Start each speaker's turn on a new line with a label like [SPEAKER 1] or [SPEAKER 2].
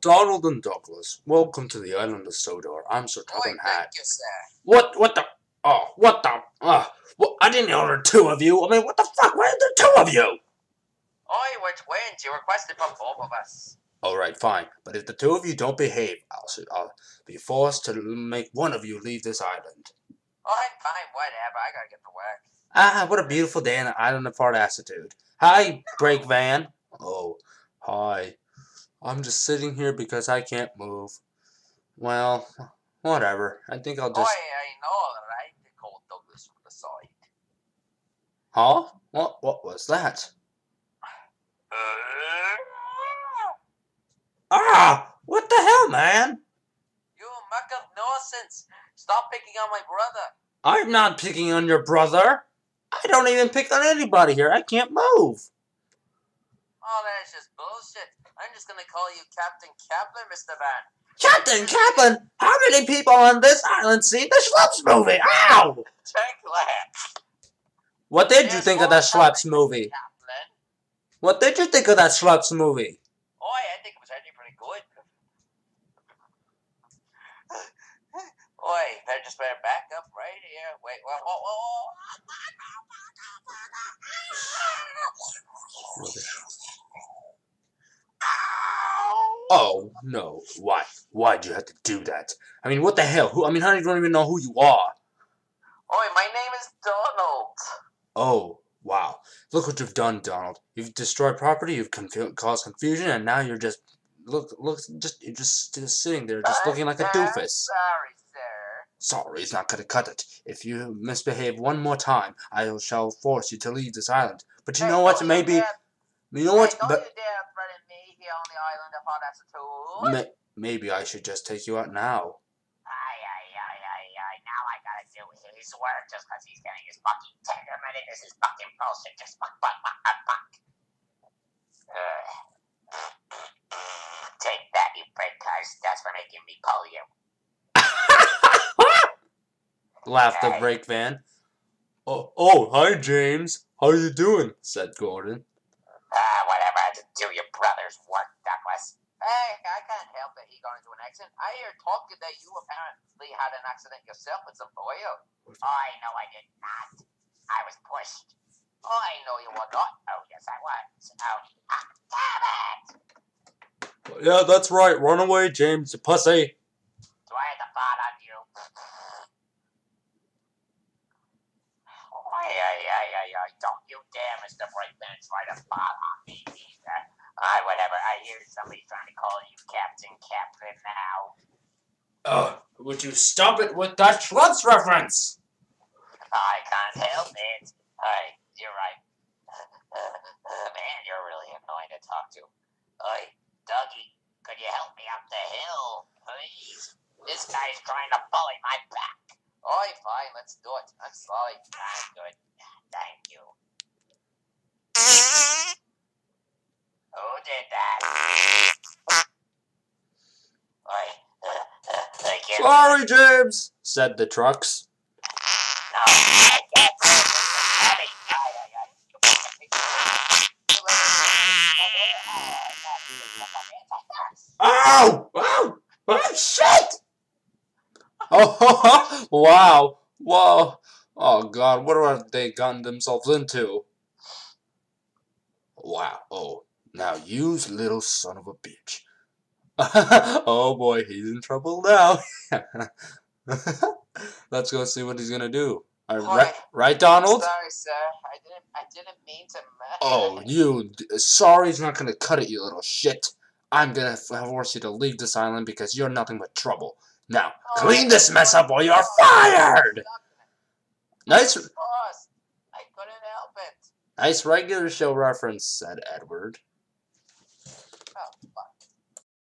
[SPEAKER 1] Donald and Douglas, welcome to the island of Sodor. I'm Sir Topham Hatt.
[SPEAKER 2] thank you, sir.
[SPEAKER 1] What? What the? Oh, what the? Uh, I didn't order two of you. I mean, what the fuck? Why are there two of you?
[SPEAKER 2] Oi, we're twins. You requested from both of us.
[SPEAKER 1] All right, fine. But if the two of you don't behave, I'll, I'll be forced to make one of you leave this island.
[SPEAKER 2] Oi, fine, whatever. I gotta get to work.
[SPEAKER 1] Ah, what a beautiful day on the island of Fardassitude. Hi, brake Van. Oh, hi. I'm just sitting here because I can't move. Well, whatever. I think I'll just.
[SPEAKER 2] I know, right? They called Douglas from the side.
[SPEAKER 1] Huh? What? What was that? Ah! What the hell, man?
[SPEAKER 2] You muck of nonsense. Stop picking on my brother.
[SPEAKER 1] I'm not picking on your brother. I don't even pick on anybody here. I can't move.
[SPEAKER 2] Oh, that's just bullshit. I'm just gonna call you Captain Kaplan, Mr. Van.
[SPEAKER 1] Captain Kaplan, how many people on this island see the Schleps movie? Ow!
[SPEAKER 2] Take that.
[SPEAKER 1] What did you think of that Schleps movie?
[SPEAKER 2] Kaplan.
[SPEAKER 1] What did you think of that Schleps movie?
[SPEAKER 2] Oi, I think it was actually pretty good. Oi, better just better back up right here. Wait, whoa, whoa, whoa,
[SPEAKER 1] Oh no! Why? Why'd you have to do that? I mean, what the hell? Who? I mean, how do you don't even know who you are?
[SPEAKER 2] Oi, my name is Donald.
[SPEAKER 1] Oh wow! Look what you've done, Donald. You've destroyed property. You've confu- caused confusion, and now you're just look look just you're just, just sitting there, just looking like a doofus.
[SPEAKER 2] Sorry, sir.
[SPEAKER 1] Sorry, it's not gonna cut it. If you misbehave one more time, I shall force you to leave this island. But you
[SPEAKER 2] Hey,
[SPEAKER 1] know what? Maybe
[SPEAKER 2] dare-
[SPEAKER 1] you know what?
[SPEAKER 2] Hey,
[SPEAKER 1] But
[SPEAKER 2] you dare threaten me here on the island of Hadassatoon.
[SPEAKER 1] ma- maybe I should just take you out now.
[SPEAKER 2] Aye, aye, aye, aye, aye. Now I gotta do his work just because he's getting his fucking tenderminute. This is fucking bullshit. Just fuck, fuck, fuck, fuck, fuck. Take that, you break cars. That's for making me call you.
[SPEAKER 1] Laughed the brake van. Oh, oh, hi James. How are you doing? said Gordon.
[SPEAKER 2] Ah, whatever. I just do your brother's work, Douglas. Hey, I can't help it. He got into an accident. I hear talking that you apparently had an accident yourself with some lawyer. I know I did not. I was pushed. I know you were not. Oh, yes, I was. Oh, ah, damn it!
[SPEAKER 1] Yeah, that's right. Run away, James, you pussy.
[SPEAKER 2] Do I have to fart on you? Ay, ay, ay, ay, ay. Don't you dare, Mr. Brakeman, try to fart on me either. Aye, whatever. I hear somebody trying to call you Captain Kaplan now.
[SPEAKER 1] Oh, would you stop it with that Schwartz reference?
[SPEAKER 2] I can't help it. Hey, you're right. Man, you're really annoying to talk to. Hey, Dougie, could you help me up the hill, please? This guy's trying to bully my back. Oi, fine, let's do it. I'm sorry. I'm good. Thank you. Who did that? Oi, I can't.
[SPEAKER 1] Sorry, James, said the trucks. Ow! Ow! Oh, shit! Oh, wow. Whoa. Oh, God, what have they gotten themselves into? Wow. Oh, now you little son of a bitch. oh, boy, he's in trouble now. Let's go see what he's gonna do. All right, right, right, Donald?
[SPEAKER 2] Sorry, sir. I didn't. I didn't mean to.
[SPEAKER 1] Oh, you. Sorry's not gonna cut it, you little shit. I'm gonna force you to leave this island because you're nothing but trouble. Now,
[SPEAKER 2] Oh,
[SPEAKER 1] clean this mess up or you're oh, fired! Nice,
[SPEAKER 2] Boss, I couldn't help it.
[SPEAKER 1] nice regular show reference, said Edward.